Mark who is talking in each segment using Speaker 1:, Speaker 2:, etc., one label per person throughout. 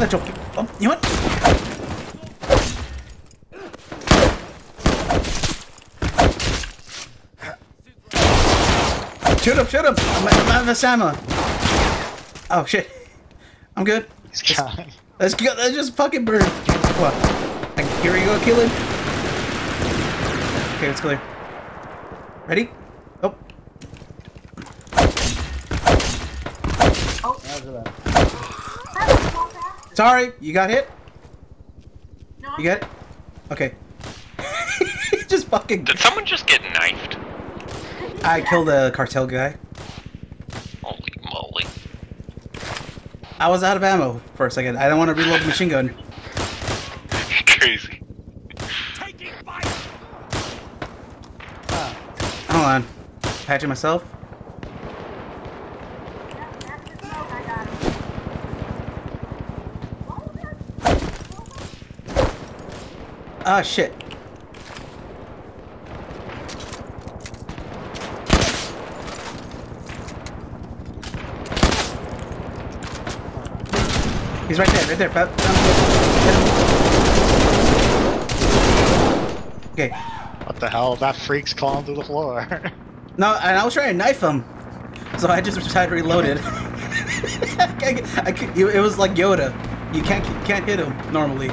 Speaker 1: that joke. Oh, you know what? Shoot him, shoot him! I'm, I'm out of this ammo. Oh shit. I'm good.
Speaker 2: He's gone.
Speaker 1: Let's go. Let's just fucking burn. What? Here we go, kill him. Okay, let's clear. Ready? Oh. oh. Sorry, you got hit?
Speaker 3: No,
Speaker 1: You got it? Okay. just fucking.
Speaker 4: Did someone just get knifed?
Speaker 1: I killed a cartel guy.
Speaker 4: Holy moly.
Speaker 1: I was out of ammo for a second. I don't want to reload the machine gun.
Speaker 4: Crazy.
Speaker 1: Hold on. Patching myself.
Speaker 3: that's the smoke I got him.
Speaker 1: Ah, shit. He's right there, right there. Pat- Okay.
Speaker 2: What the hell? That freak's crawling through the floor.
Speaker 1: No, and I was trying to knife him, so I just decided to reload it. I, I, I, it was like Yoda. You can't you can't hit him normally.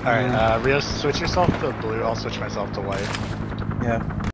Speaker 2: Alright, uh, Rio, switch yourself to blue. I'll switch myself to white.
Speaker 1: Yeah.